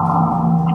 Um...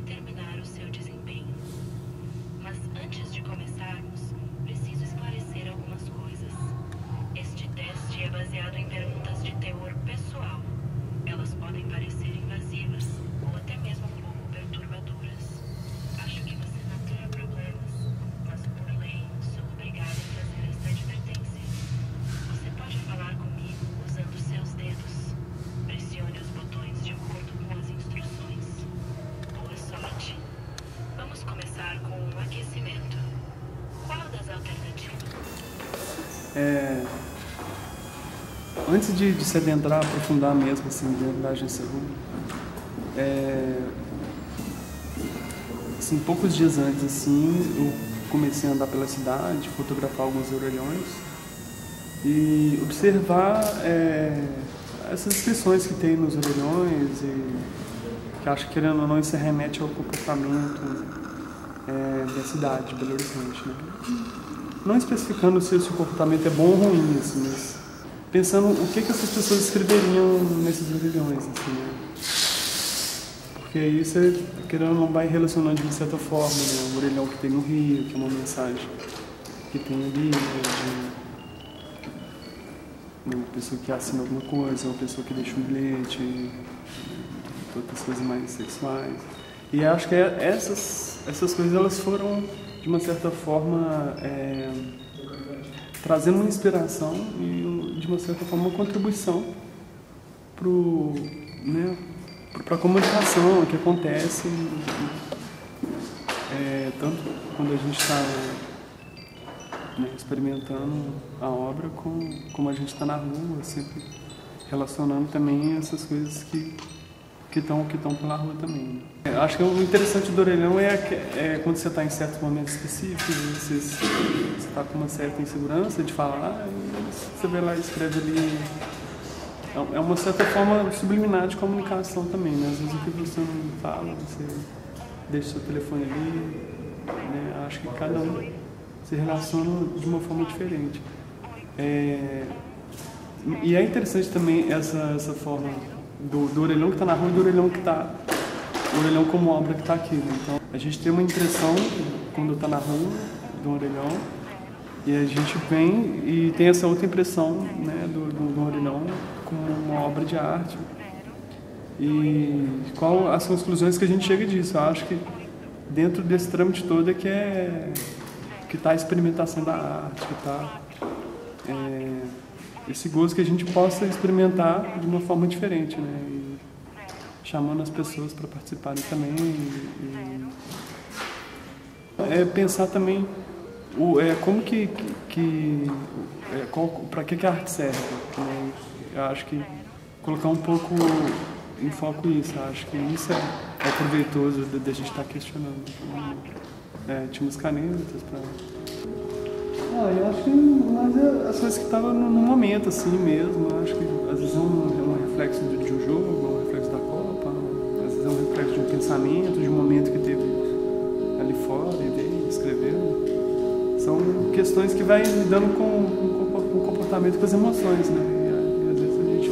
determinada. É, antes de, de se adentrar, aprofundar mesmo assim, dentro da agência é, assim, poucos dias antes assim, eu comecei a andar pela cidade, fotografar alguns orelhões e observar é, essas inscrições que tem nos orelhões e que acho que querendo ou não isso remete ao comportamento é, da cidade de Belo Horizonte, né? Não especificando se esse comportamento é bom ou ruim, assim, mas pensando o que, que essas pessoas escreveriam nesses orelhões, assim, né? Porque aí você, querendo ou não, vai relacionando de certa forma, né? O orelhão que tem no Rio, que é uma mensagem que tem ali, né? De uma pessoa que assina alguma coisa, uma pessoa que deixa um bilhete, outras coisas mais sexuais. E acho que é- essas, essas coisas elas foram, de uma certa forma, é, trazendo uma inspiração e, de uma certa forma, uma contribuição para né, a comunicação que acontece, é, tanto quando a gente está né, experimentando a obra com como a gente está na rua, sempre relacionando também essas coisas que que estão que pela rua também. Né. Acho que o interessante do orelhão é, é quando você está em certos momentos específicos, você está com uma certa insegurança de falar, você vai lá e escreve ali. É, é uma certa forma subliminar de comunicação também, né? Às vezes o que você não fala, você deixa seu telefone ali, né? Acho que cada um se relaciona de uma forma diferente. É, e é interessante também essa, essa forma do, do orelhão que está na rua e do orelhão que está. O orelhão como obra que está aqui. Né? Então a gente tem uma impressão quando está na rua do orelhão e a gente vem e tem essa outra impressão né, do, do, do orelhão como uma obra de arte. E são as conclusões que a gente chega disso? Eu acho que dentro desse trâmite todo é que é que está a experimentação da arte, que está é, esse gosto que a gente possa experimentar de uma forma diferente, né? E chamando as pessoas para participarem também. E, e é pensar também o, é, como que, que é, para que, que a arte serve. Né? Eu acho que colocar um pouco em foco isso, acho que isso é, é proveitoso de, de a gente estar tá questionando. É, tinha umas canetas para eu acho que mas é as coisas que estavam no, no, momento, assim mesmo. Eu acho que às vezes é um, é um reflexo de, de, um jogo, é um reflexo da Copa, às vezes é um reflexo de um pensamento, de um momento que teve ali fora e veio, escreveu. São questões que vai lidando com, o comportamento, com as emoções, né? E, e, às vezes a gente.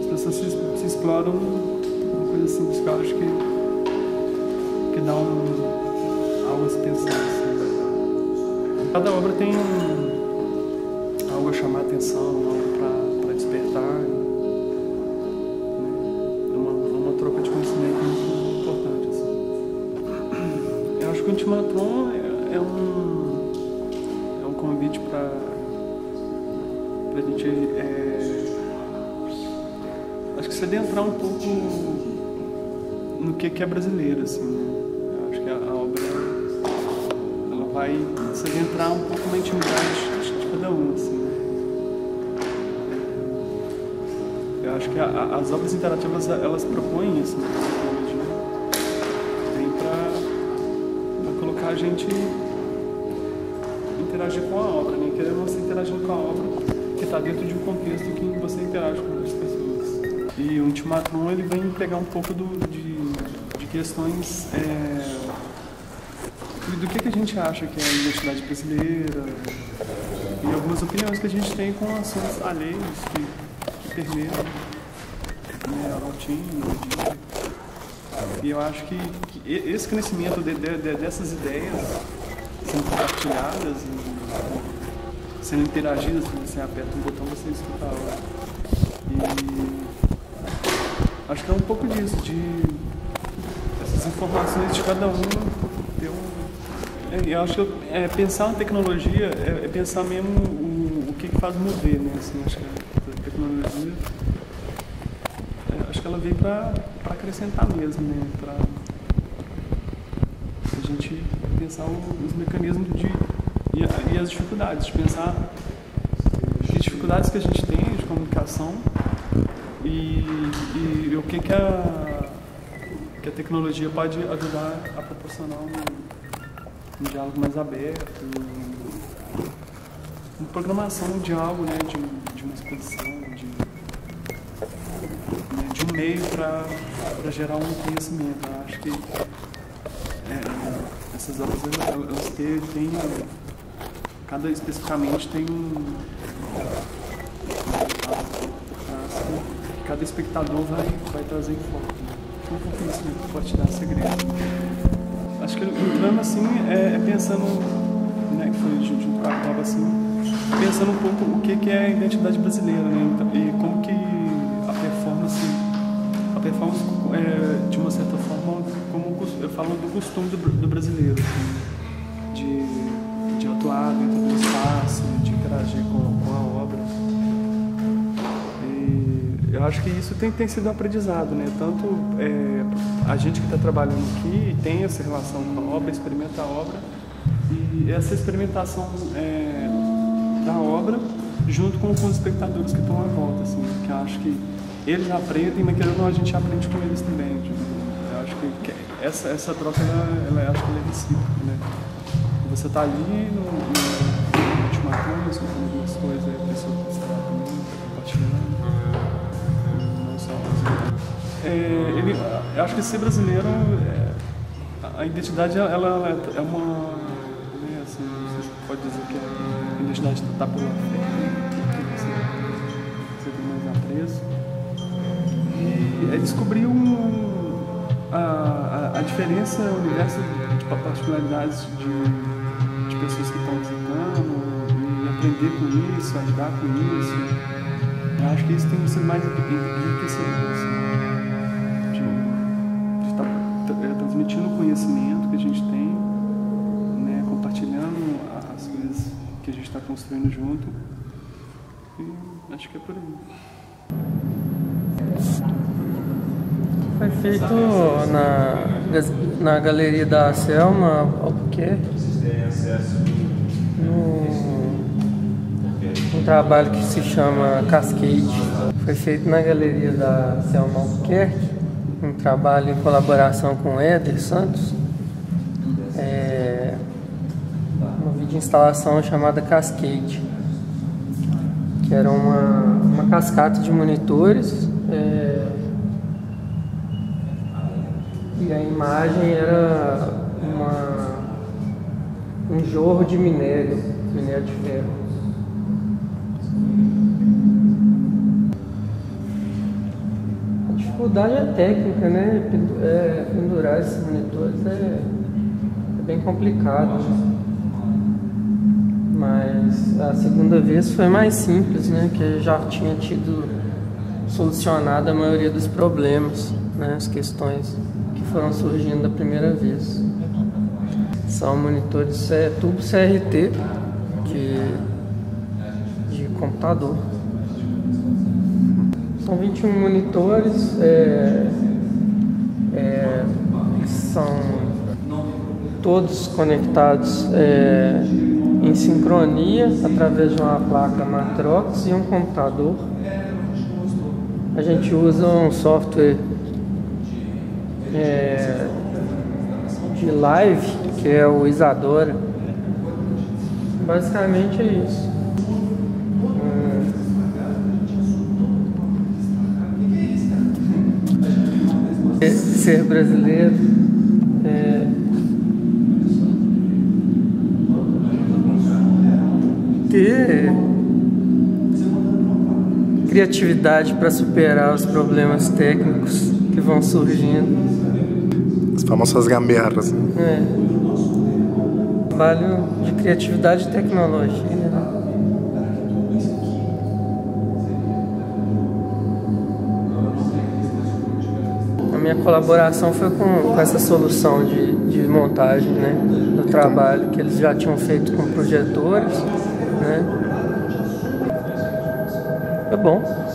As pessoas se, se exploram uma coisa assim, que eu acho que, que dá um, algo a se pensar. Cada obra tem algo a chamar a atenção, algo para despertar. Né? É uma, uma troca de conhecimento muito importante. Assim. Eu acho que o Ultimatron é, é um, é um convite para a gente é, acho que se adentrar um pouco no que, que é brasileiro. Assim, né? Vai se adentrar um pouco na intimidade de cada um. Assim. Eu acho que a, a, as obras interativas elas propõem isso, né? Vem para colocar a gente interagir com a obra, né? querer você interagindo com a obra que está dentro de um contexto que você interage com outras pessoas. E o Ultimatum ele vem pegar um pouco do, de, de questões é, do que, que a gente acha que é a identidade brasileira e algumas opiniões que a gente tem com assuntos alheios que, que permeiam né, a rotina. E eu acho que, que esse crescimento de, de, de, dessas ideias sendo compartilhadas e sendo interagidas, quando você aperta um botão você escuta a hora. E acho que é um pouco disso, de essas informações de cada um eu acho que é, pensar na tecnologia é, é pensar mesmo o, o que, que, faz mover, né? Assim, acho que a tecnologia, é, acho que ela veio para acrescentar mesmo, né? Para a gente pensar os mecanismos de e, e, as dificuldades, de pensar as dificuldades que a gente tem de comunicação e, e o que, que, a, que a tecnologia pode ajudar a proporcionar um, um diálogo mais aberto, uma programação de algo, né, de, de uma exposição, de, né, de um meio para gerar um conhecimento. Eu acho que é, essas obras elas têm, cada especificamente tem um cada espectador vai, vai trazer em foco. Né? Um pouco isso, né? compartilhar segredo acho que entrando assim, é, é pensando, né, que foi junto com a Copa, assim, pensando um pouco o que, que é a identidade brasileira, né, então, e como que a performance, a performance é, de uma certa forma, como eu falo do costume do, do brasileiro, assim, de, de atuar dentro do espaço, de interagir com, com a obra. E eu acho que isso tem, tem sido um aprendizado, né, tanto é, a gente que está trabalhando aqui tem essa relação com a obra, experimenta a obra e essa experimentação é, da obra junto com, com os espectadores que estão à volta, assim, que eu acho que eles aprendem, mas querendo ou não, a gente aprende com eles também. Tipo, eu acho que essa, essa troca, ela, ela, acho que ela é recíproca, né? Você está ali no, no último ator, escutando algumas coisas, a pessoa é, ele, Eu acho que ser brasileiro, é, a identidade, ela, ela é uma... Né, assim, você pode dizer que a identidade está fé, você, você tem mais apreço. E é descobrir um a, a, a diferença, o universo de particularidades de, de pessoas que estão visitando e aprender com isso, a lidar com isso. Eu acho que isso tem que ser mais enriquecedor, assim, conhecimento que a gente tem, né, compartilhando as coisas que a gente está construindo junto. E acho que é por aí. Foi feito na, na galeria da Selma Albuquerque, num, um trabalho que se chama Cascade. Foi feito na galeria da Selma Albuquerque, trabalho em colaboração com o Éder Santos. É, uma vídeo instalação chamada Cascade, que era uma, uma cascata de monitores. É, e a imagem era uma, um jorro de minério, minério de ferro. Dificuldade é técnica, né? É, pendurar esses monitores é, é bem complicado. Mas a segunda vez foi mais simples, né? Que já tinha tido solucionado a maioria dos problemas, né? As questões foram surgindo da primeira vez. São monitores é, tubo CRT de, de computador. São 21 monitores, é, é, são todos conectados é, em sincronia através de uma placa Matrox e um computador. A gente usa um software é, de live, que é o Isadora. Basicamente é isso. Ser brasileiro é, ter criatividade para superar os problemas técnicos que vão surgindo. As famosas gamberras. Né? É. Trabalho de criatividade e tecnologia. Minha colaboração foi com, com essa solução de, de montagem né, do trabalho que eles já tinham feito com projetores. Né? É bom.